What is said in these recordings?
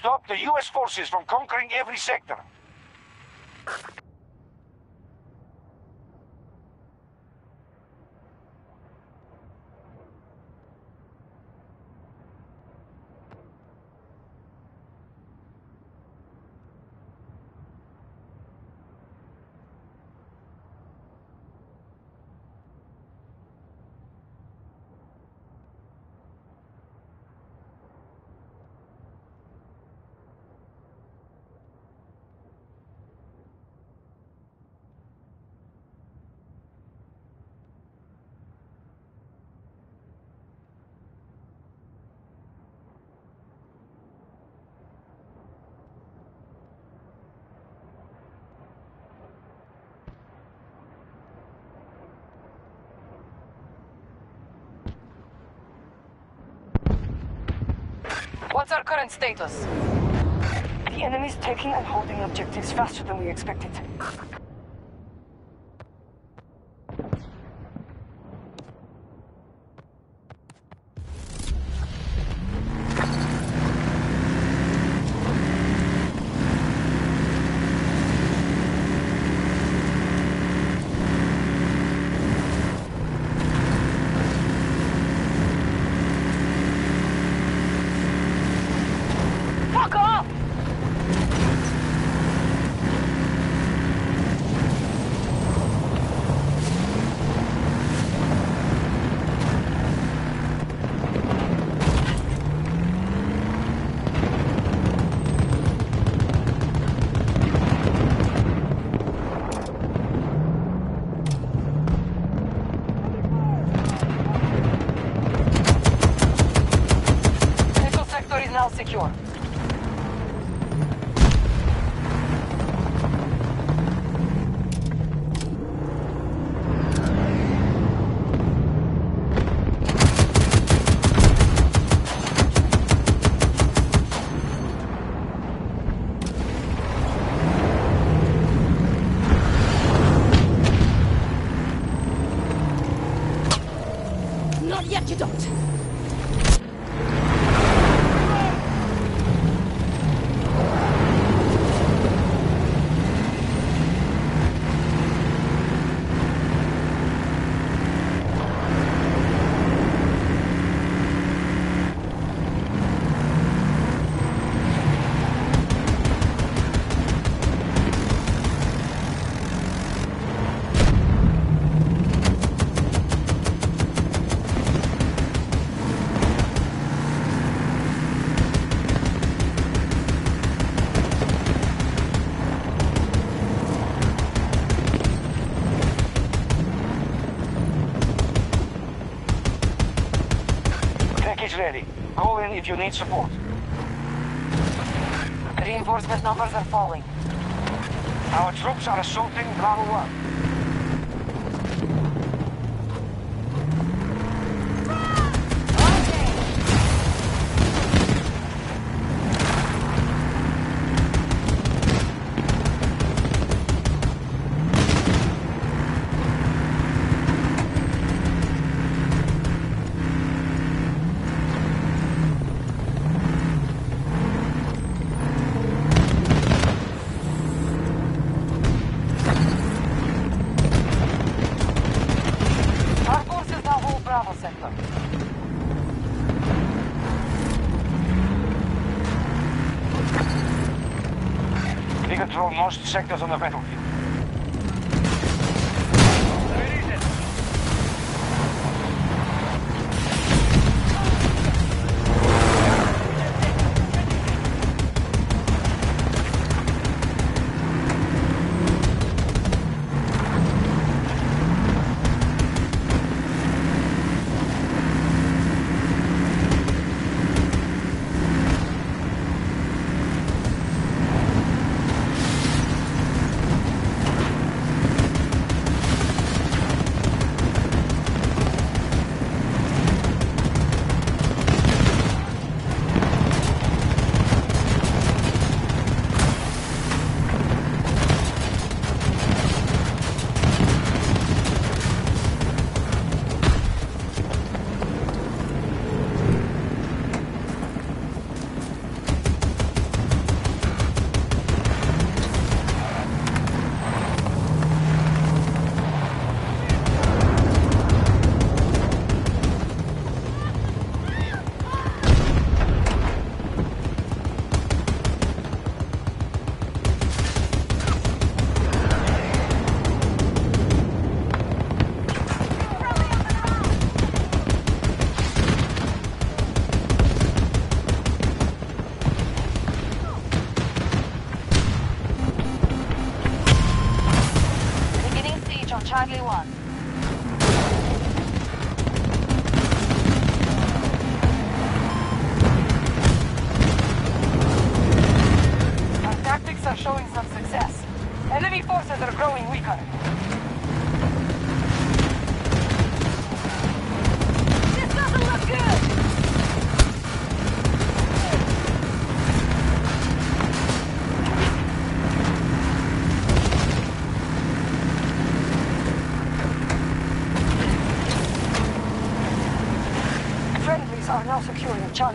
stop the U.S. forces from conquering every sector. What's our current status? The enemy's taking and holding objectives faster than we expected. If you need support. Reinforcement numbers are falling. Our troops are assaulting Bravo 1. Sectors on the battlefield.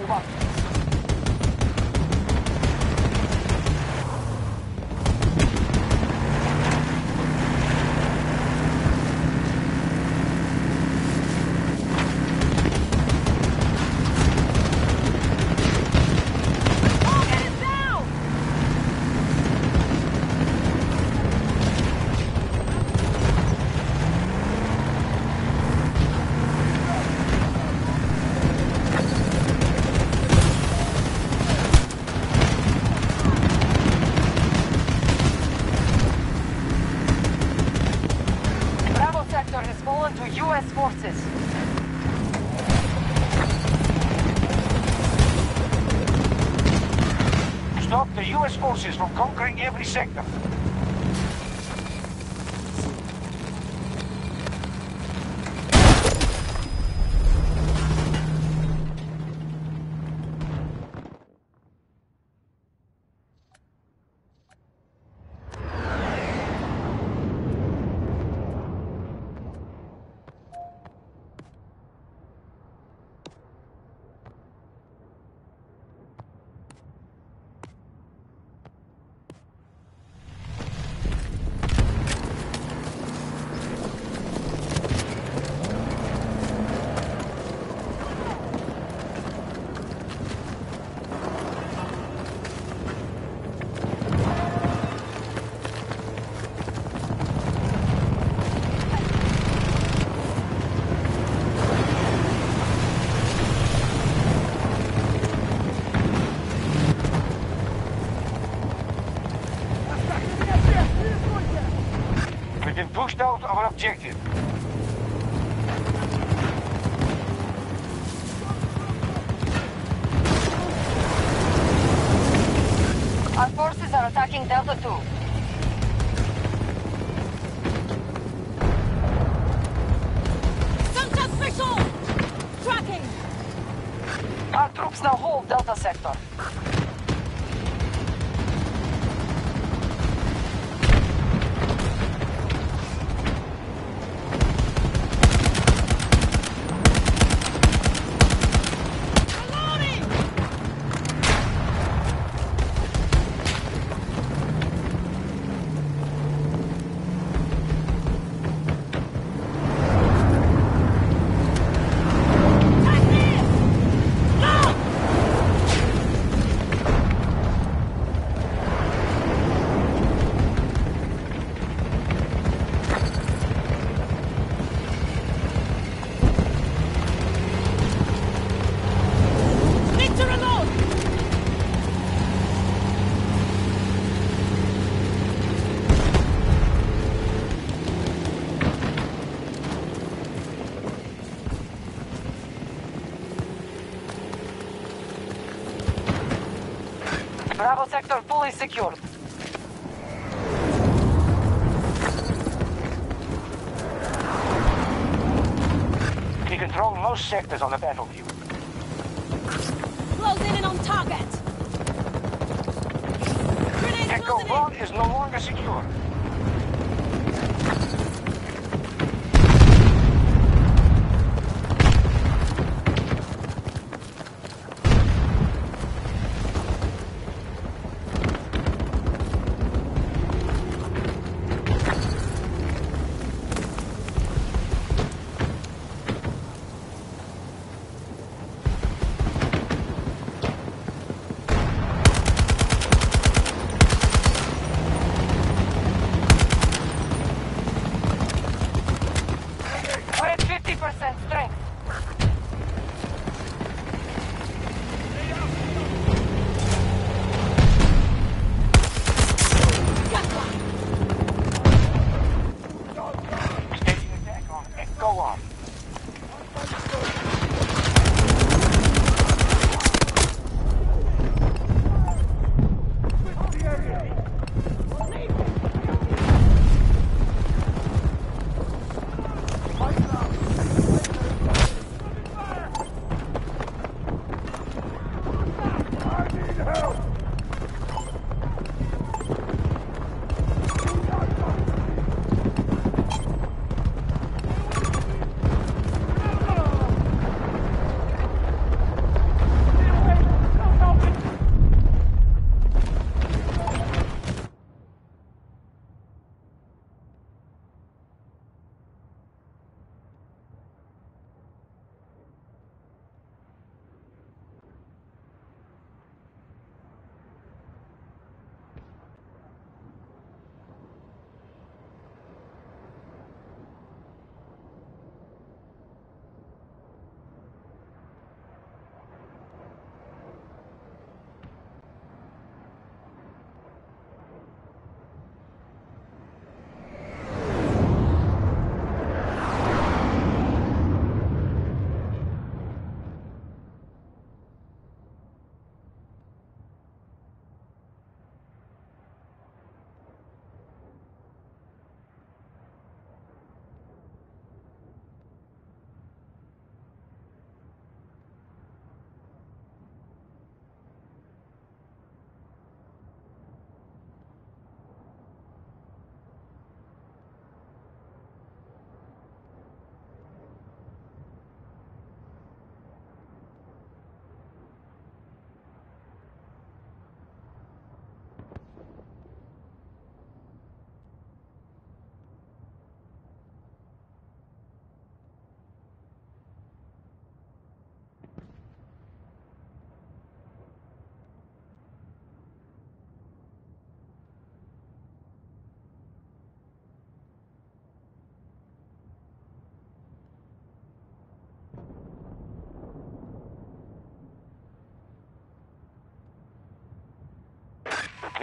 情况。toestelt of een sector fully secured. We control most sectors on the battlefield.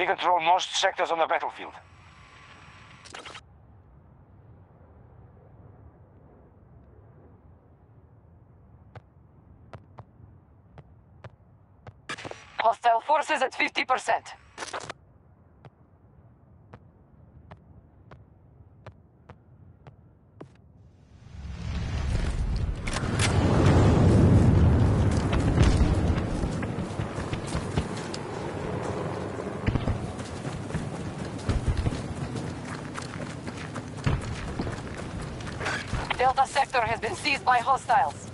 We control most sectors on the battlefield. Hostile forces at 50%. sector has been seized by hostiles.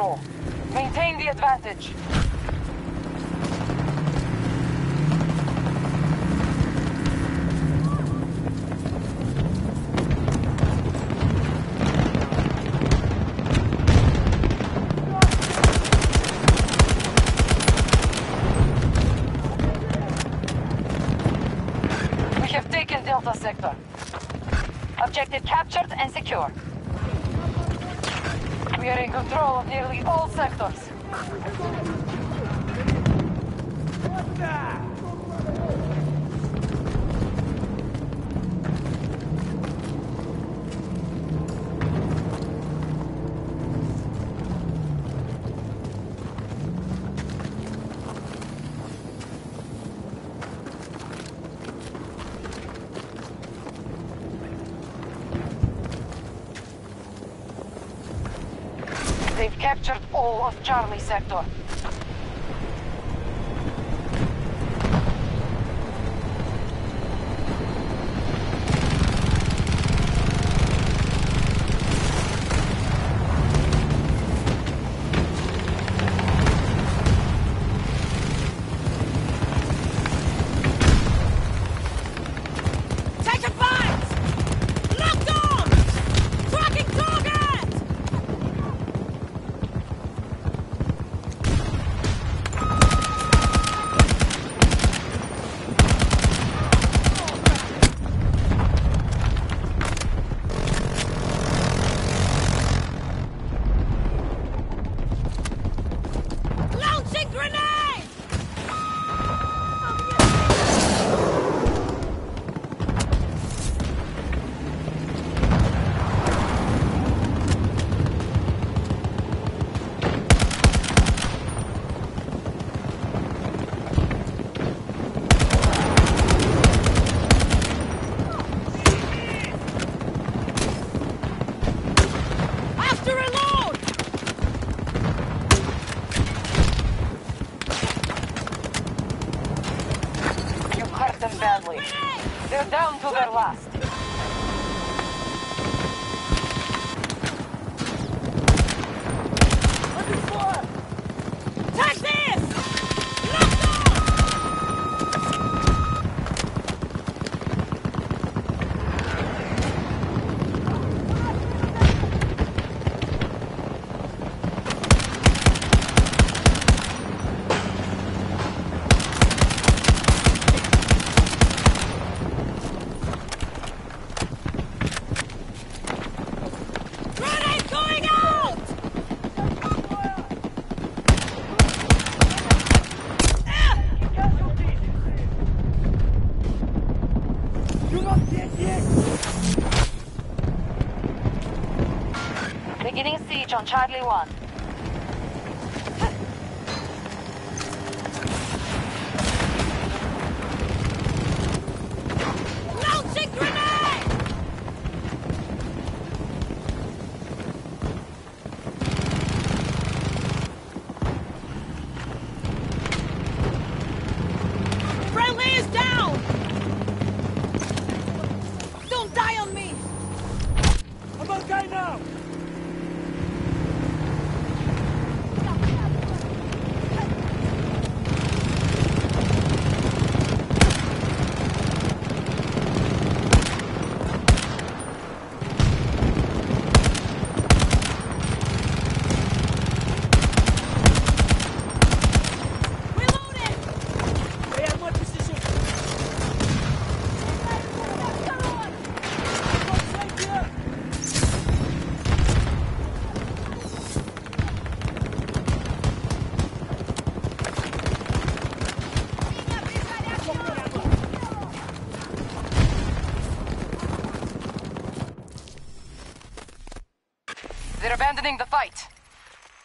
Control. We are in control of nearly all sectors. They've of Charlie Sector. Siege on Charlie 1. Launching grenade! Friendly is down! Don't die on me! I'm okay now! Reloading! Stay at my position! Not safe here! They're abandoning the fight.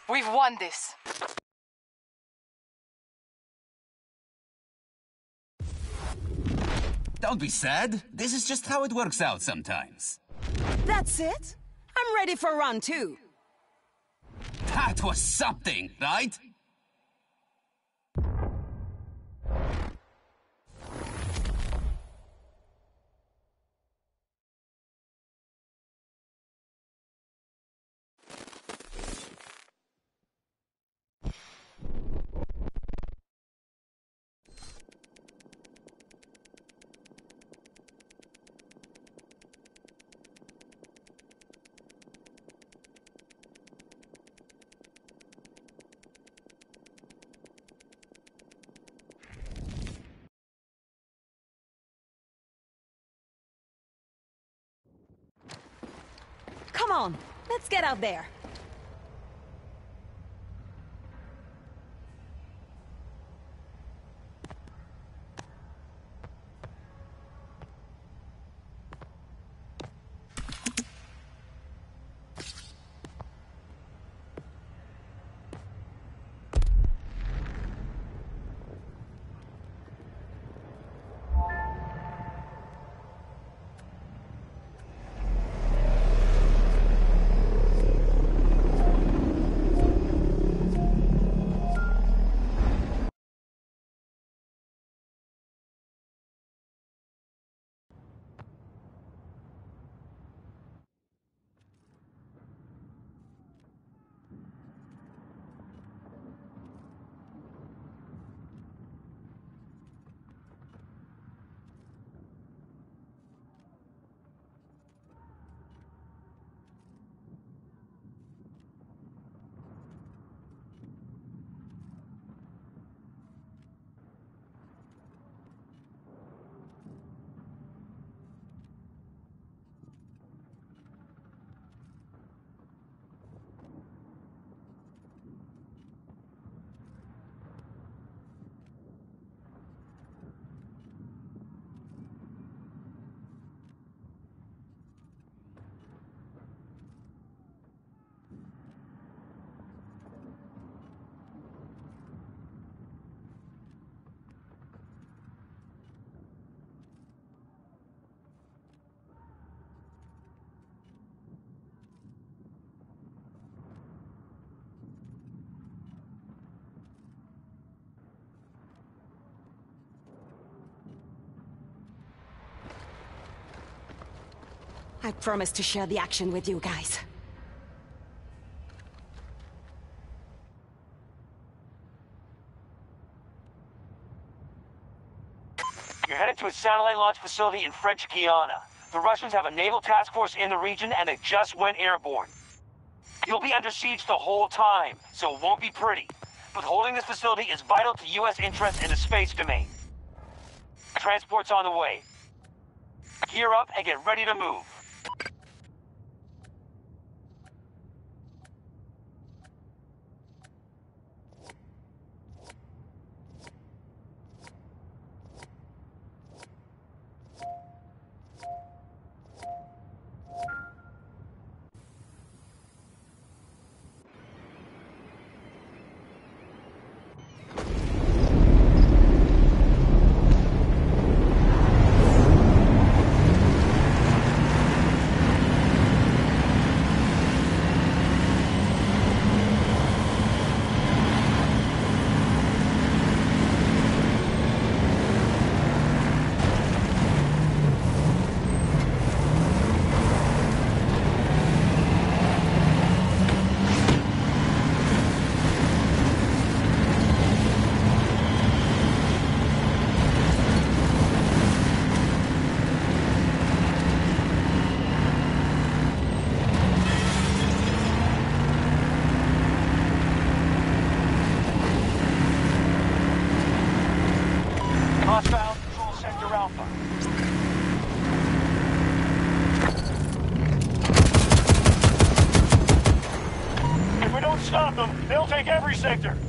We've won this. Don't be sad. This is just how it works out sometimes. That's it? I'm ready for round two. That was something, right? On, let's get out there. I promise to share the action with you guys. You're headed to a satellite launch facility in French Guiana. The Russians have a naval task force in the region and they just went airborne. You'll be under siege the whole time, so it won't be pretty. But holding this facility is vital to U.S. interests in the space domain. Transport's on the way. Gear up and get ready to move. Hostile control sector Alpha. If we don't stop them, they'll take every sector.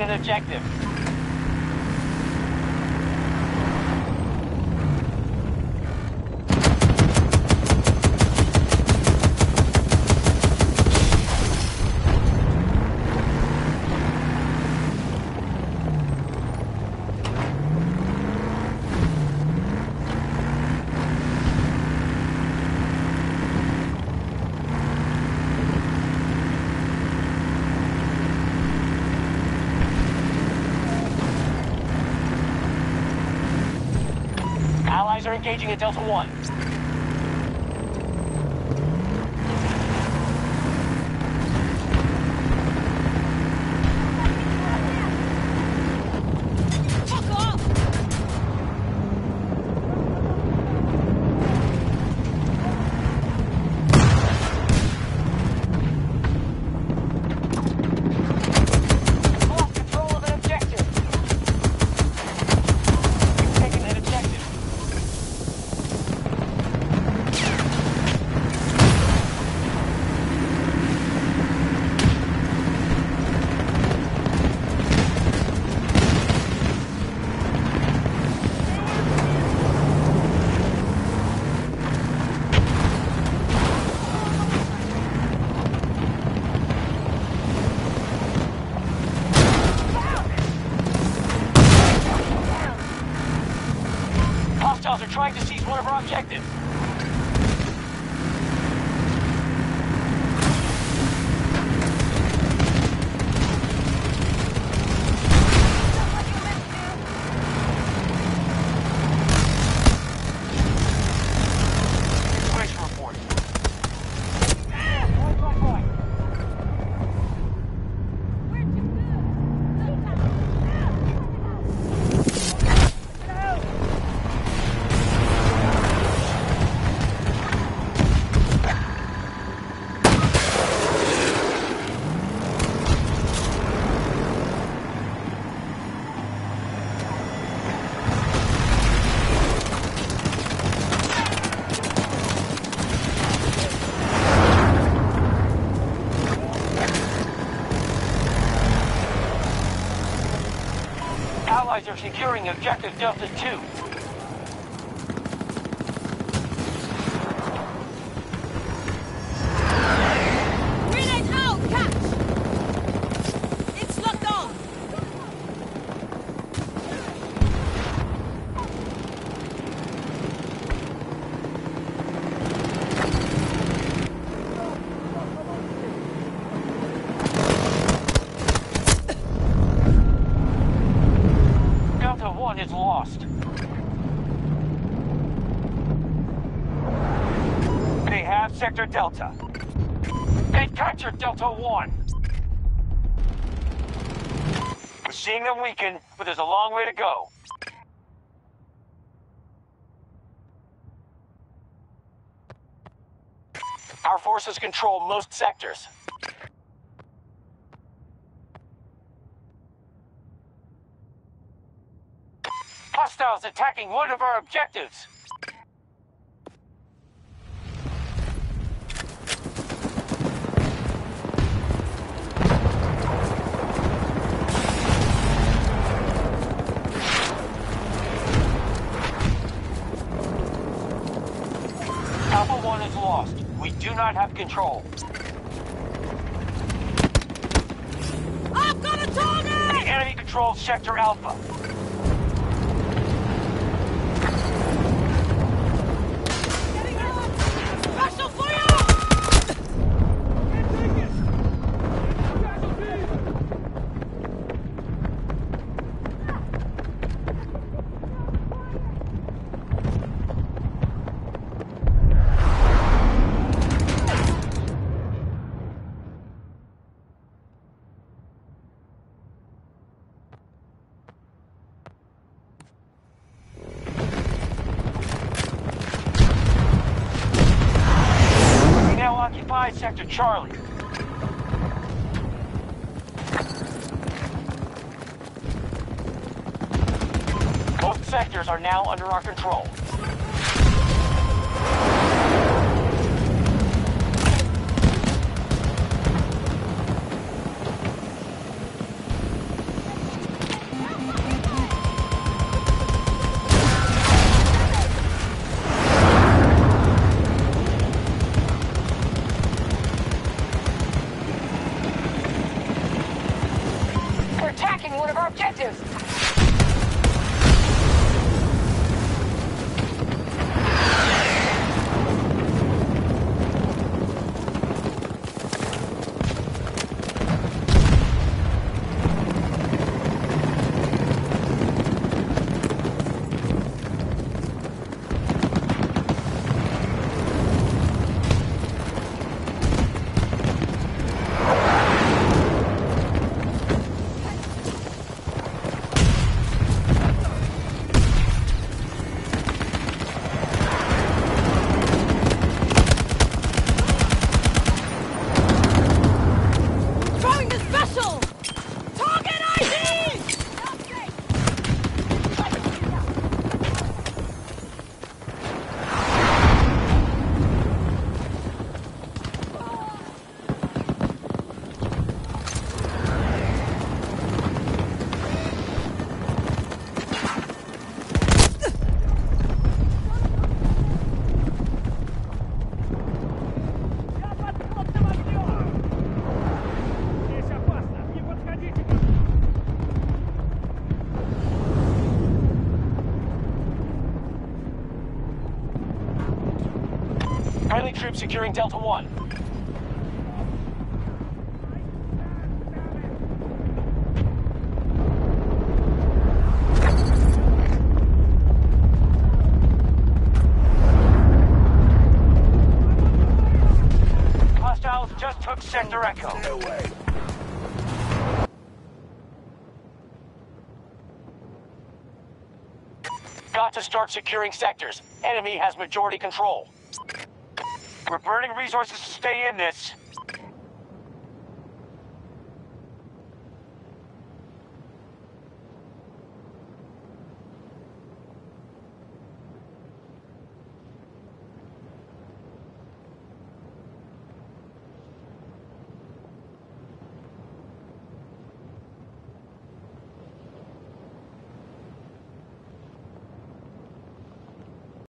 An objective. Allies are engaging at Delta 1. Hostiles are trying to seize one of our objectives. Securing objective Delta 2. Grenade out! Catch! It's locked on! Delta 1 is lost. They have Sector Delta. They captured Delta 1. We're seeing them weaken, but there's a long way to go. Our forces control most sectors. Hostiles attacking one of our objectives. 1 is lost. We do not have control. I've got a The target! enemy controls Sector Alpha. One of our objectives. Troops securing Delta 1. Hostiles just took Sector Echo. Got to start securing sectors. Enemy has majority control. We're burning resources to stay in this.